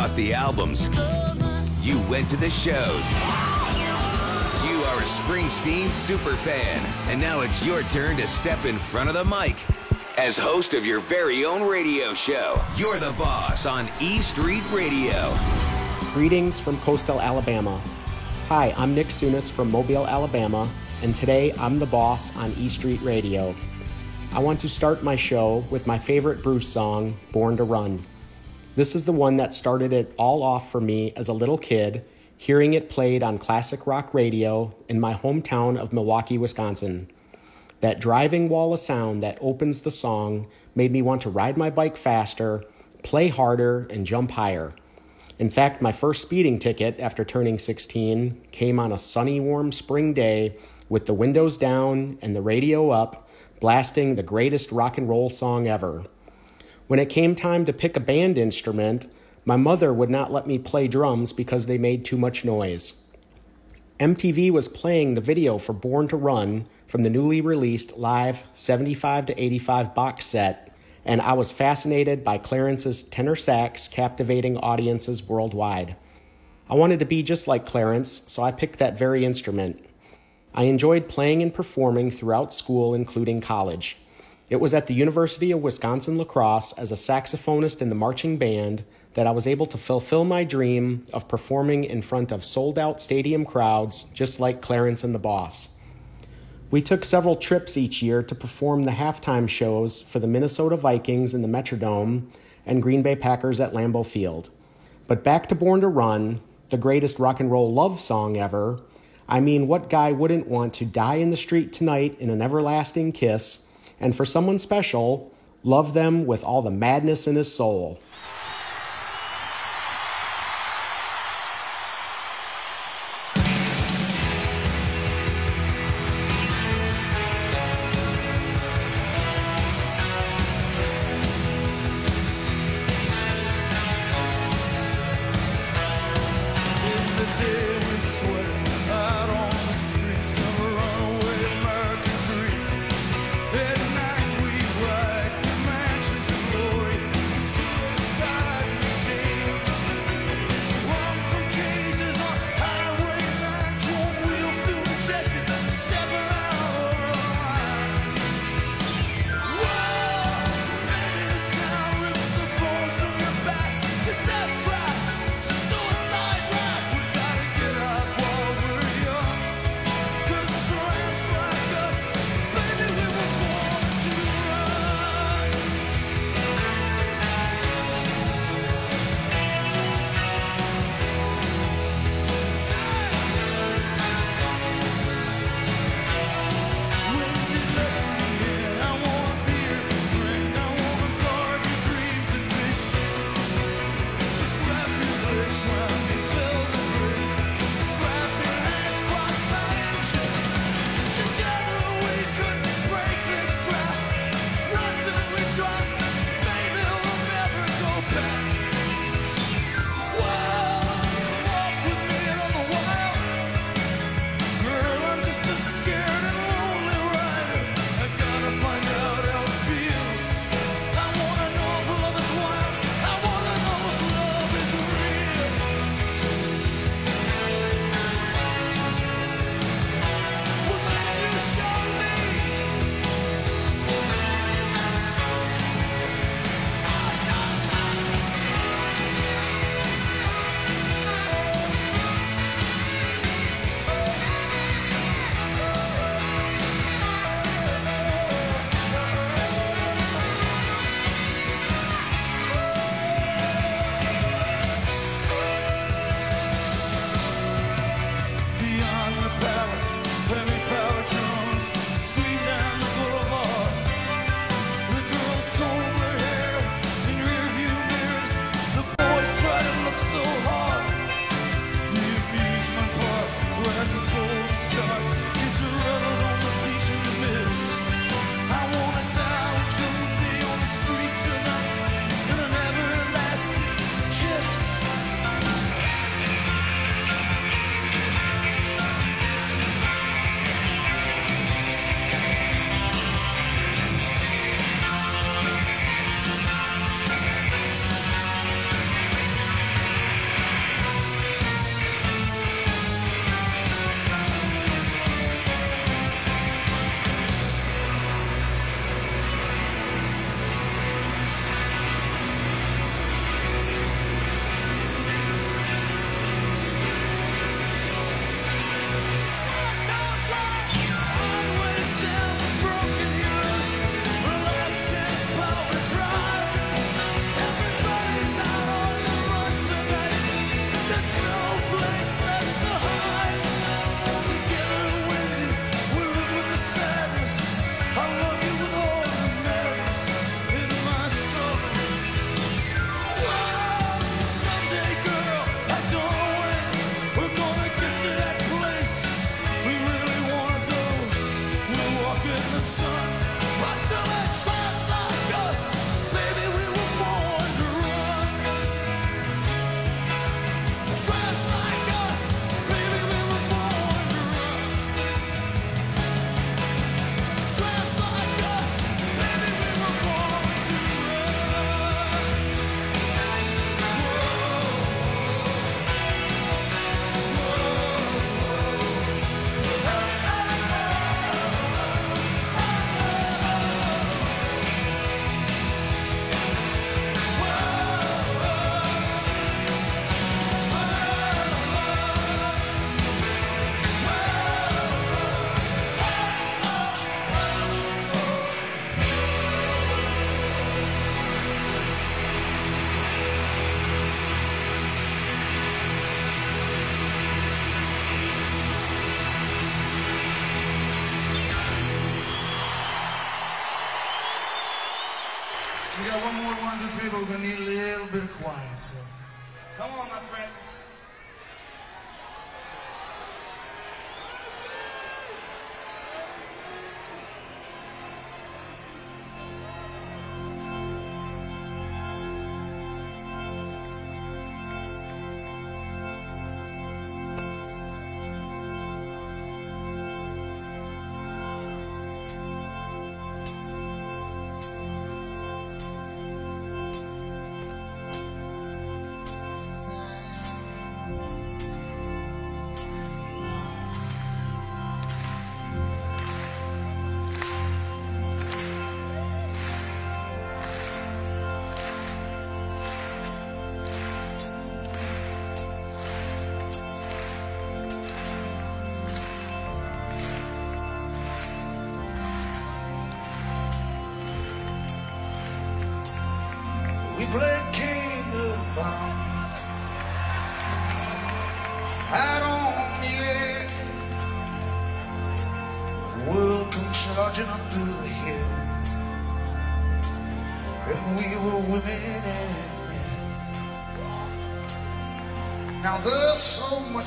bought the albums. You went to the shows. You are a Springsteen super fan, and now it's your turn to step in front of the mic. As host of your very own radio show, you're the boss on E Street Radio. Greetings from coastal Alabama. Hi, I'm Nick Tsounis from Mobile, Alabama, and today I'm the boss on E Street Radio. I want to start my show with my favorite Bruce song, Born to Run. This is the one that started it all off for me as a little kid, hearing it played on classic rock radio in my hometown of Milwaukee, Wisconsin. That driving wall of sound that opens the song made me want to ride my bike faster, play harder, and jump higher. In fact, my first speeding ticket after turning 16 came on a sunny, warm spring day with the windows down and the radio up, blasting the greatest rock and roll song ever. When it came time to pick a band instrument, my mother would not let me play drums because they made too much noise. MTV was playing the video for Born to Run from the newly released live 75 to 85 box set, and I was fascinated by Clarence's tenor sax captivating audiences worldwide. I wanted to be just like Clarence, so I picked that very instrument. I enjoyed playing and performing throughout school, including college. It was at the University of Wisconsin La Crosse as a saxophonist in the marching band that I was able to fulfill my dream of performing in front of sold out stadium crowds just like Clarence and the Boss. We took several trips each year to perform the halftime shows for the Minnesota Vikings in the Metrodome and Green Bay Packers at Lambeau Field. But back to Born to Run, the greatest rock and roll love song ever. I mean, what guy wouldn't want to die in the street tonight in an everlasting kiss? And for someone special, love them with all the madness in his soul.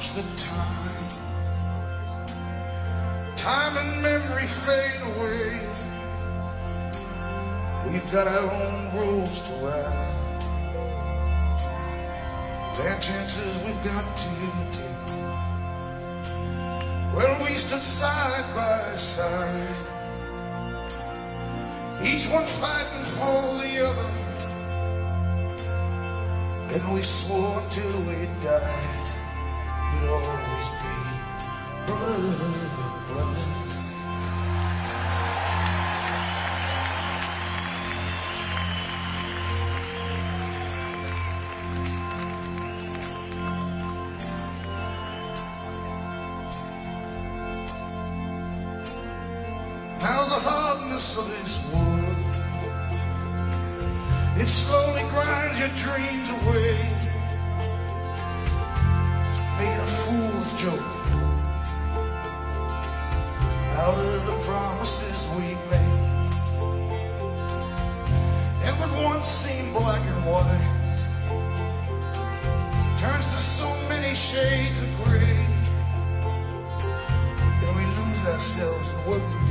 Much that time, time and memory fade away. We've got our own roads to ride. There chances we've got to take. Well, we stood side by side. Each one fighting for the other. And we swore till we died. Always be blood brothers. Shades of gray. And we lose ourselves in work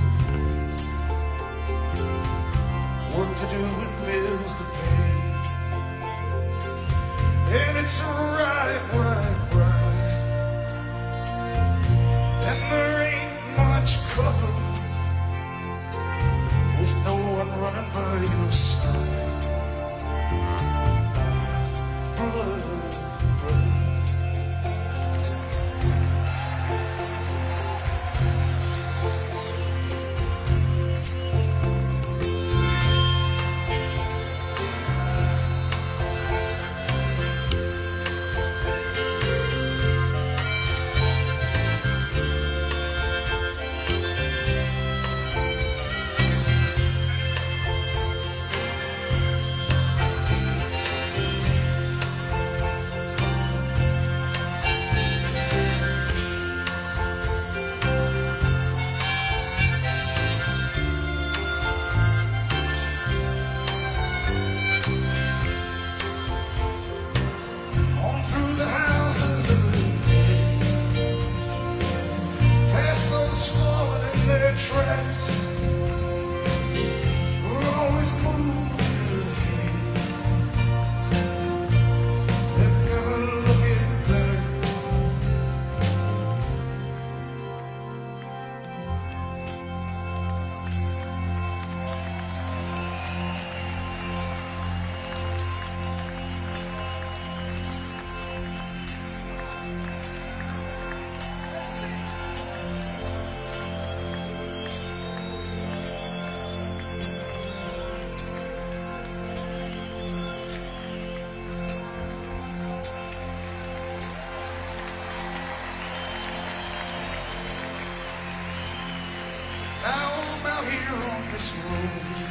on this road.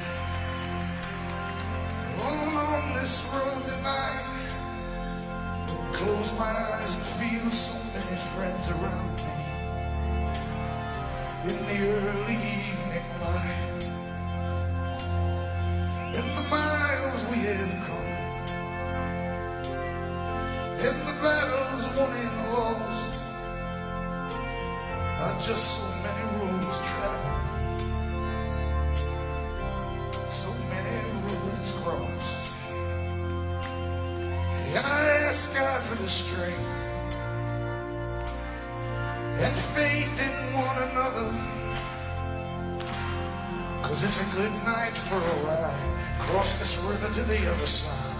Alone on this road tonight. Close my eyes and feel so many friends around me. In the early evening light. In the miles we have come. In the battles won and lost. I just God for the strength and faith in one another. Cause it's a good night for a ride. Cross this river to the other side.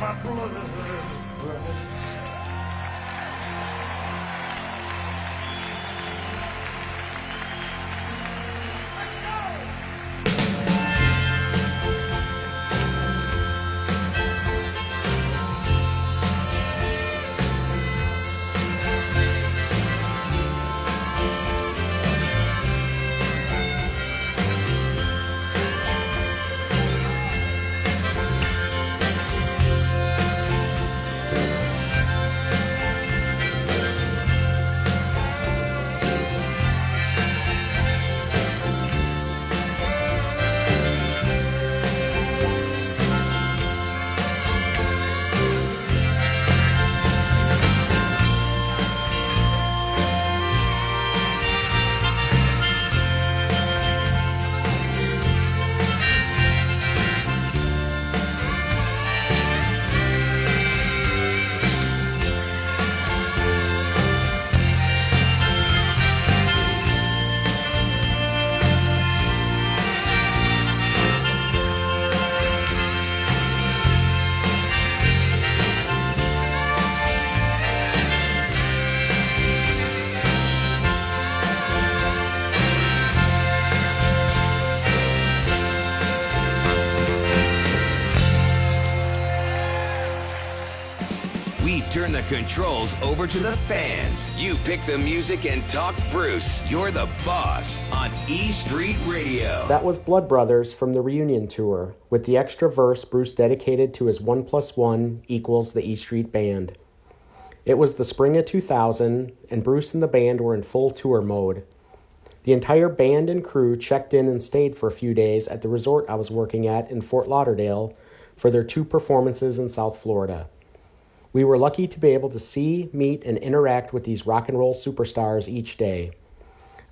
My blood brothers. Controls over to the fans. You pick the music and talk Bruce. You're the boss on E Street Radio. That was Blood Brothers from the reunion tour, with the extra verse Bruce dedicated to his 1 plus 1 equals the E Street Band. It was the spring of 2000, and Bruce and the band were in full tour mode. The entire band and crew checked in and stayed for a few days at the resort I was working at in Fort Lauderdale for their two performances in South Florida. We were lucky to be able to see, meet, and interact with these rock and roll superstars each day.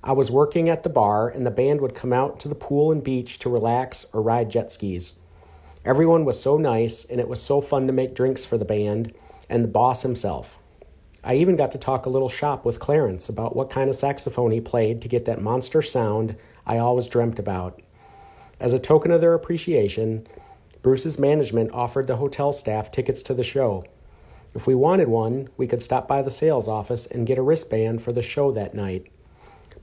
I was working at the bar, and the band would come out to the pool and beach to relax or ride jet skis. Everyone was so nice, and it was so fun to make drinks for the band and the boss himself. I even got to talk a little shop with Clarence about what kind of saxophone he played to get that monster sound I always dreamt about. As a token of their appreciation, Bruce's management offered the hotel staff tickets to the show. If we wanted one, we could stop by the sales office and get a wristband for the show that night.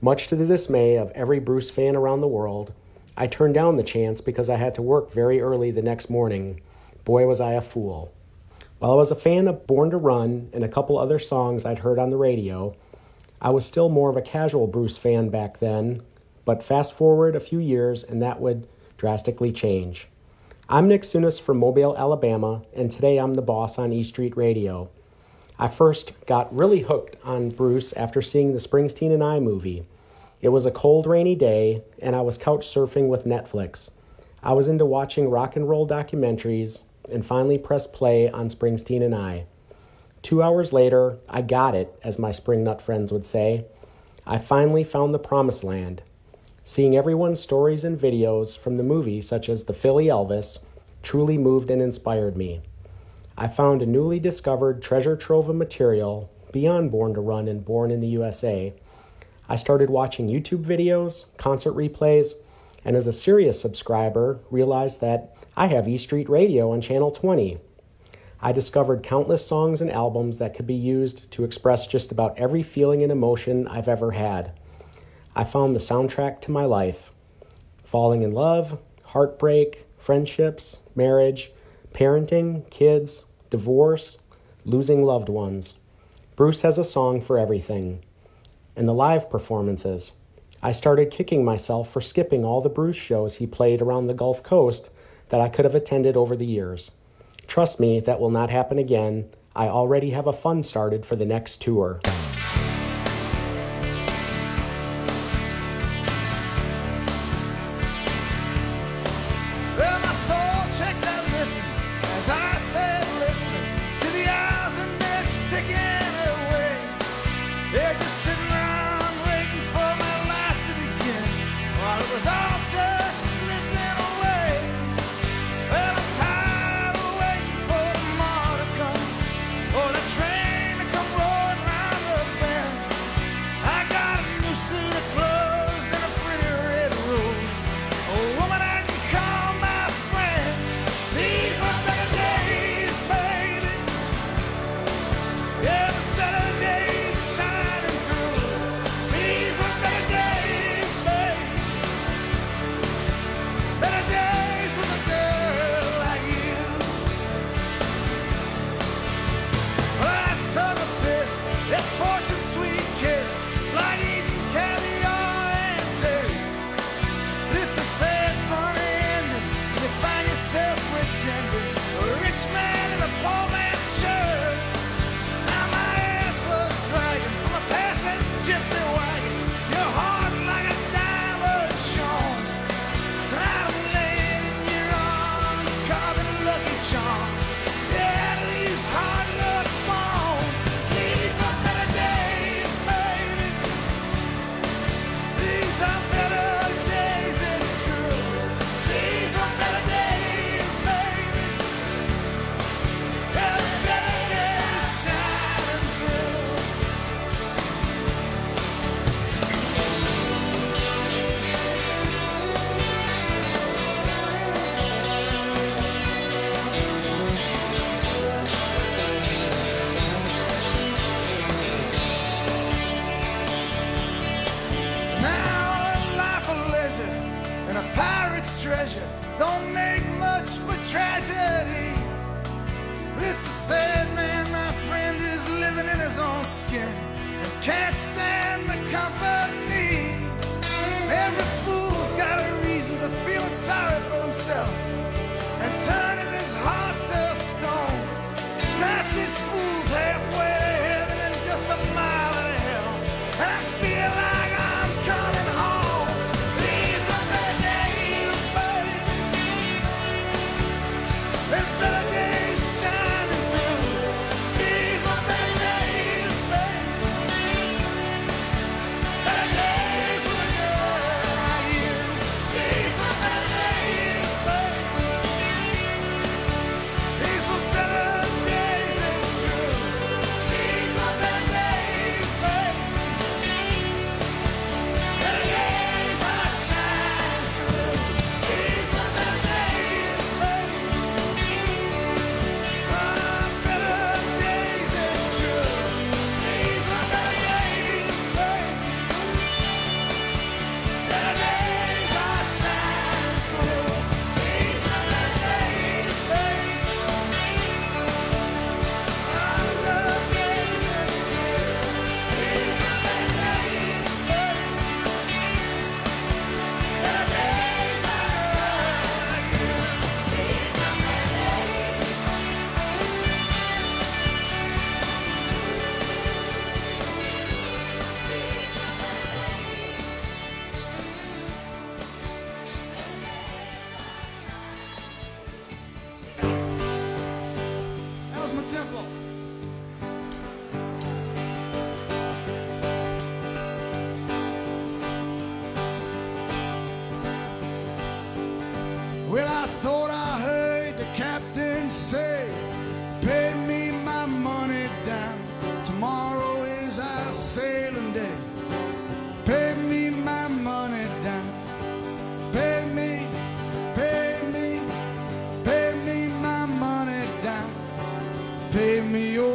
Much to the dismay of every Bruce fan around the world, I turned down the chance because I had to work very early the next morning. Boy, was I a fool. While I was a fan of Born to Run and a couple other songs I'd heard on the radio, I was still more of a casual Bruce fan back then, but fast forward a few years and that would drastically change. I'm Nick Tsounis from Mobile, Alabama, and today I'm the boss on E Street Radio. I first got really hooked on Bruce after seeing the Springsteen and I movie. It was a cold, rainy day, and I was couch surfing with Netflix. I was into watching rock and roll documentaries and finally pressed play on Springsteen and I. Two hours later, I got it, as my spring nut friends would say. I finally found the promised land. Seeing everyone's stories and videos from the movie, such as the Philly Elvis, truly moved and inspired me. I found a newly discovered treasure trove of material beyond Born to Run and Born in the USA. I started watching YouTube videos, concert replays, and as a Sirius subscriber, realized that I have E Street Radio on Channel 20. I discovered countless songs and albums that could be used to express just about every feeling and emotion I've ever had. I found the soundtrack to my life falling in love, heartbreak, friendships, marriage, parenting, kids, divorce, losing loved ones. Bruce has a song for everything. And the live performances. I started kicking myself for skipping all the Bruce shows he played around the Gulf Coast that I could have attended over the years. Trust me, that will not happen again. I already have a fund started for the next tour. company. Every fool's got a reason for feeling sorry for himself. And time me your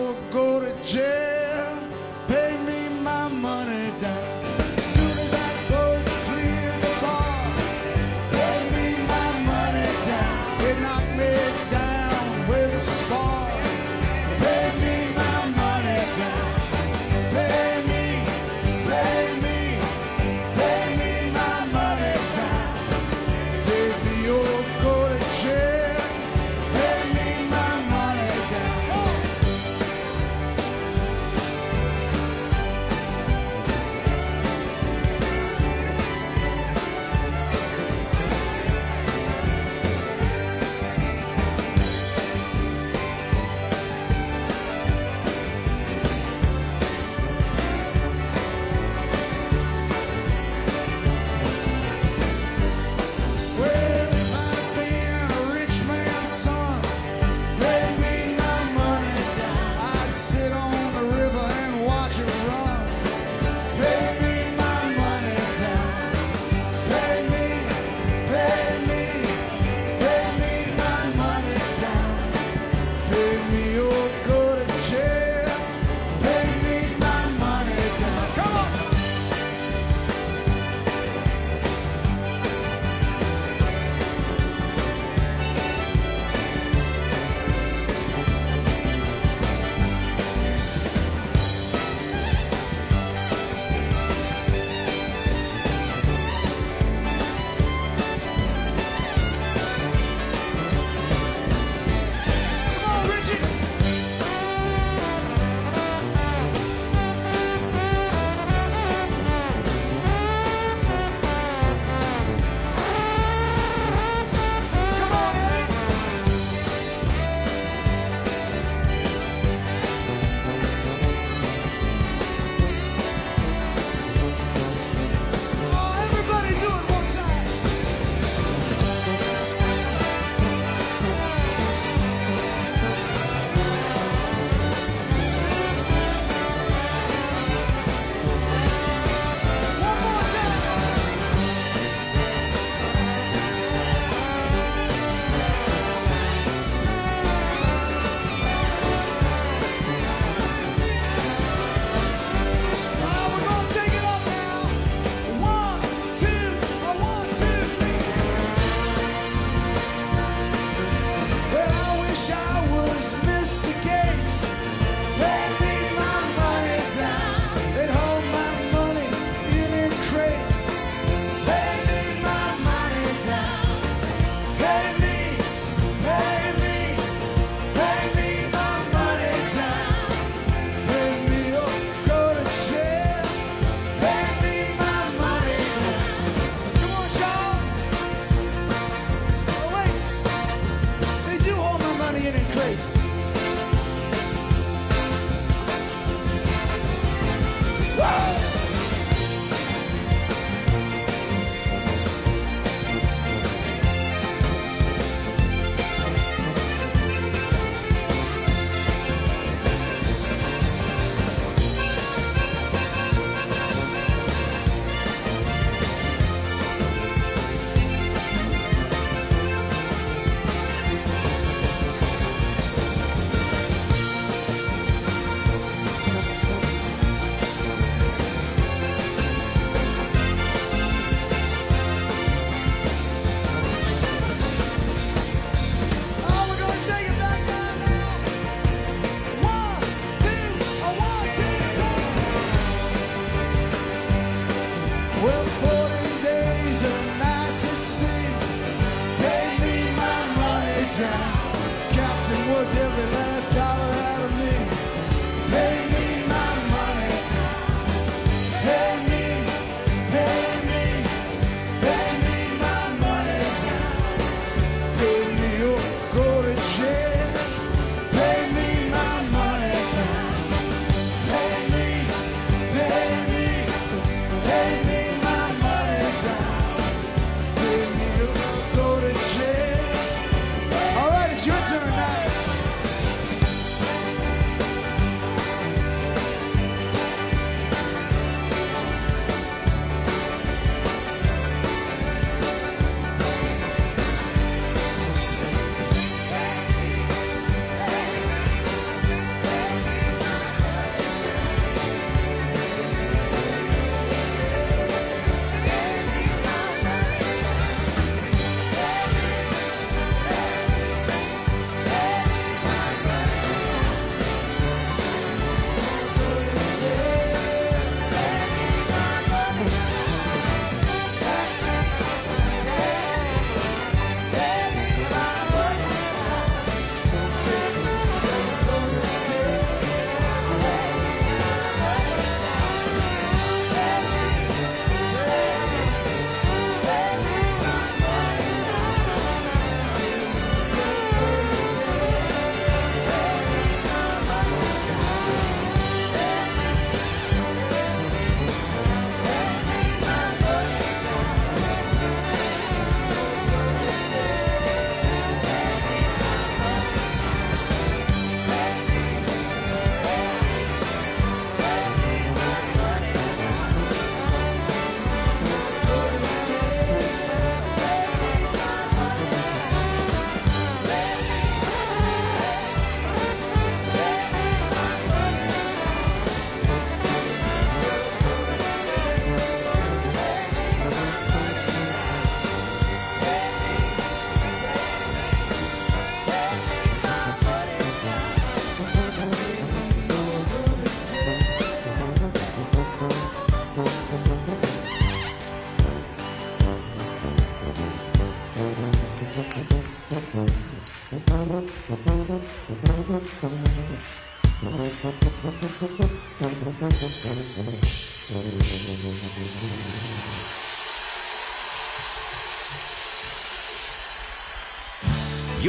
Captain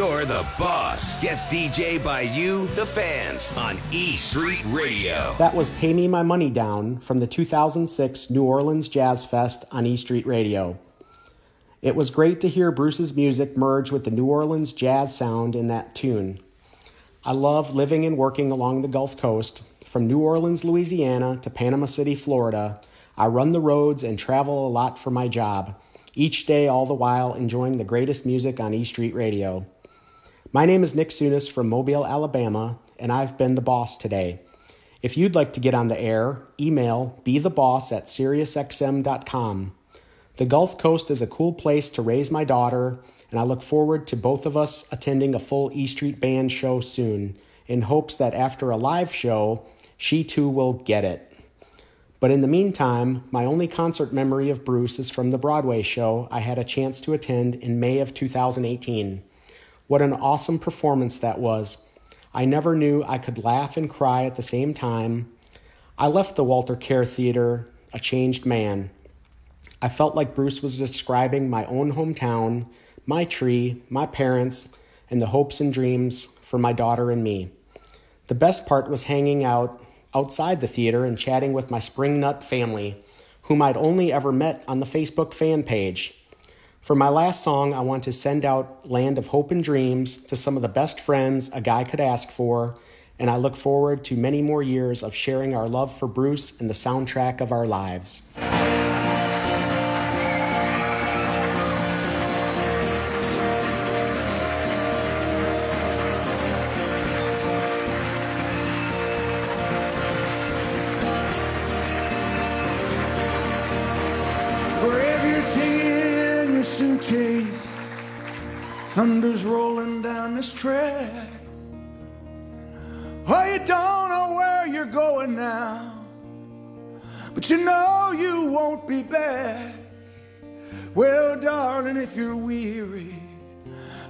You're the boss. Guest DJ by you, the fans, on E Street Radio. That was Pay Me My Money Down from the 2006 New Orleans Jazz Fest on E Street Radio. It was great to hear Bruce's music merge with the New Orleans jazz sound in that tune. I love living and working along the Gulf Coast. From New Orleans, Louisiana to Panama City, Florida, I run the roads and travel a lot for my job, each day all the while enjoying the greatest music on E Street Radio. My name is Nick Tsounis from Mobile, Alabama, and I've been the boss today. If you'd like to get on the air, email be the boss at SiriusXM.com. The Gulf Coast is a cool place to raise my daughter, and I look forward to both of us attending a full E Street Band show soon, in hopes that after a live show, she too will get it. But in the meantime, my only concert memory of Bruce is from the Broadway show I had a chance to attend in May of 2018. What an awesome performance that was. I never knew I could laugh and cry at the same time. I left the Walter Kerr Theater a changed man. I felt like Bruce was describing my own hometown, my tree, my parents, and the hopes and dreams for my daughter and me. The best part was hanging out outside the theater and chatting with my Spring Nut family, whom I'd only ever met on the Facebook fan page. For my last song, I want to send out Land of Hope and Dreams to some of the best friends a guy could ask for, and I look forward to many more years of sharing our love for Bruce and the soundtrack of our lives. Thunder's rolling down this track. Oh, you don't know where you're going now. But you know you won't be back. Well, darling, if you're weary,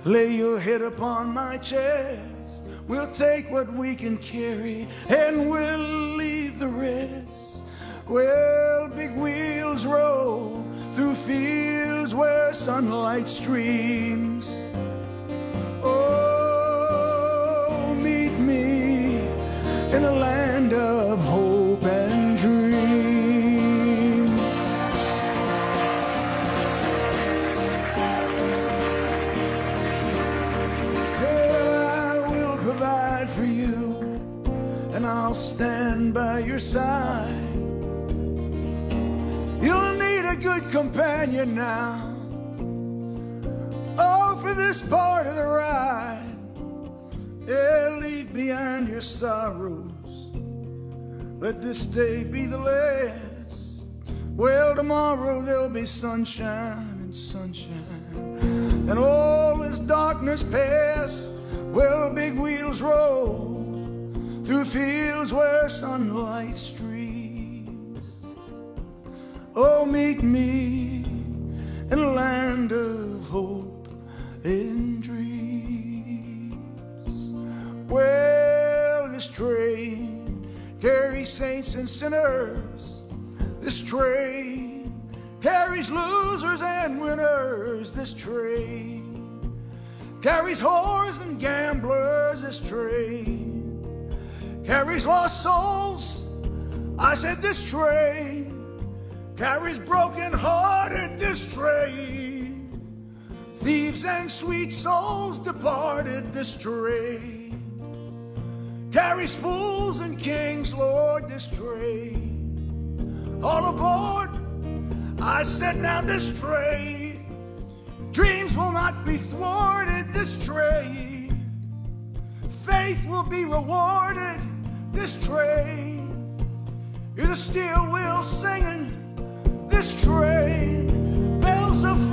lay your head upon my chest. We'll take what we can carry and we'll leave the rest. Well, big wheels roll through fields where sunlight streams. Oh, meet me in a land of companion now. Oh, for this part of the ride. Yeah, leave behind your sorrows. Let this day be the last. Well, tomorrow there'll be sunshine and sunshine. And all this darkness pass. Well, big wheels roll through fields where sunlight. Oh, meet me in a land of hope and dreams. Well, this train carries saints and sinners. This train carries losers and winners. This train carries whores and gamblers. This train carries lost souls. I said, This train carries broken hearted this train. Thieves and sweet souls departed this train. Carries fools and kings, Lord, this train. All aboard, I said, now this train. Dreams will not be thwarted this train. Faith will be rewarded this train. Hear the steel wheel singing this train, bells of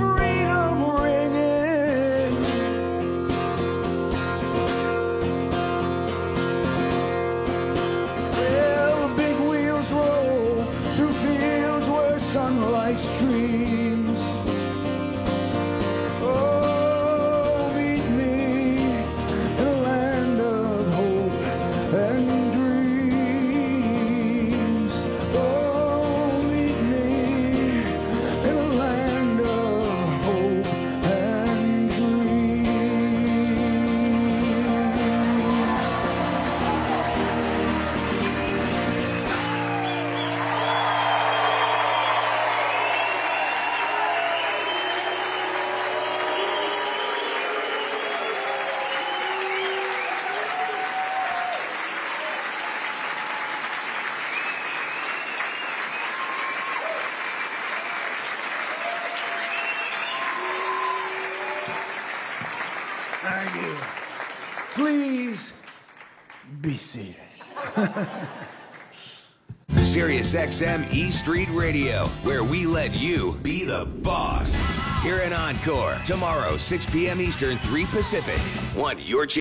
Sirius XM E Street Radio, where we let you be the boss. Here in encore tomorrow, 6 p.m. Eastern, 3 Pacific. Want your chance?